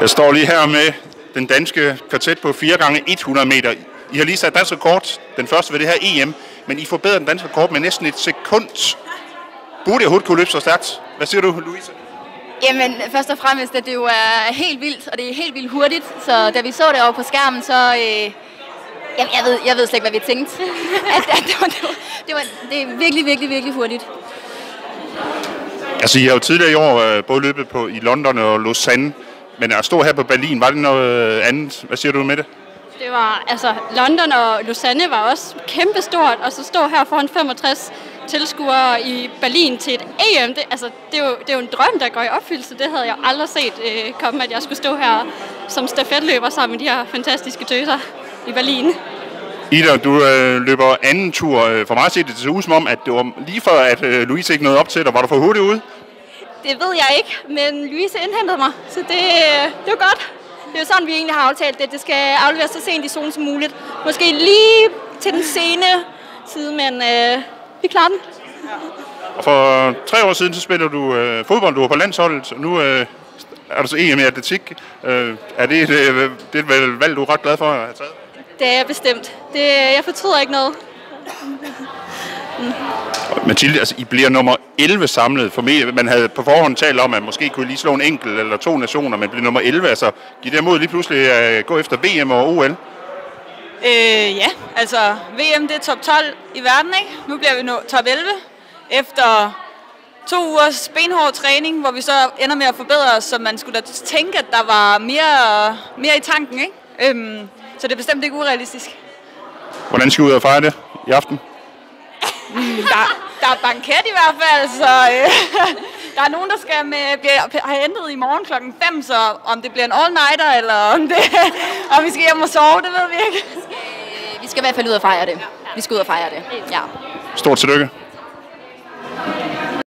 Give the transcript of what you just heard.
Jeg står lige her med den danske kvartet på 4 gange 100 meter. I har lige sat dansk rekord, den første ved det her EM, men I forbedrer den danske rekord med næsten et sekund. Burde jeg overhovedet kunne løbe så stærkt? Hvad siger du, Louise? Jamen, først og fremmest, at det jo er helt vildt, og det er helt vildt hurtigt. Så da vi så det over på skærmen, så... Øh, jamen, jeg ved, jeg ved slet ikke, hvad vi tænkte. at, at det, var, det, var, det, var, det er virkelig, virkelig, virkelig hurtigt. Altså, I har jo tidligere i år øh, både løbet på i London og Lausanne, men at stå her på Berlin, var det noget andet? Hvad siger du med det? Det var, altså, London og Lausanne var også kæmpestort, og så stå her foran 65 tilskuere i Berlin til et EM, det, altså, det, er jo, det er jo en drøm, der går i opfyldelse. Det havde jeg aldrig set øh, komme, at jeg skulle stå her som stafetløber sammen med de her fantastiske tøser i Berlin. Ida, du øh, løber anden tur. Øh, for mig set det ud som om, at det var lige før, at øh, Louise ikke nåede op til dig. Var du for hurtigt ude? Det ved jeg ikke, men Louise indhentede mig, så det, øh, det var godt. Det er jo sådan, vi egentlig har aftalt det. Det skal afleveres så sent i zonen som muligt. Måske lige til den sene side, men øh, vi klarer den. Og for tre år siden, så spillede du øh, fodbold, du var på landsholdet, og nu øh, er du så EM i atletik. Øh, er det, det, det er et valg, du er ret glad for at have taget? Det er jeg bestemt. Det, jeg fortryder ikke noget. Mathilde, altså, I bliver nummer 11 samlet. For mig, man havde på forhånd talt om, at måske kunne I lige slå en enkelt eller to nationer, men bliver nummer 11. Altså, giver det mod lige pludselig at gå efter VM og OL? Øh, ja, altså VM det er top 12 i verden, ikke? Nu bliver vi nu top 11 efter to ugers benhård træning, hvor vi så ender med at forbedre os, så man skulle da tænke, at der var mere, mere i tanken, ikke? Øhm, så det er bestemt ikke urealistisk. Hvordan skal I ud og fejre det i aften? Der, der er banket i hvert fald, så øh, der er nogen, der skal med, bliver, have hentet i morgen klokken 5, så om det bliver en all-nighter, eller om, det, om vi skal hjem og sove, det ved vi ikke. Vi skal i hvert fald ud og fejre det. Vi skal ud og fejre det, ja. Stort tillykke.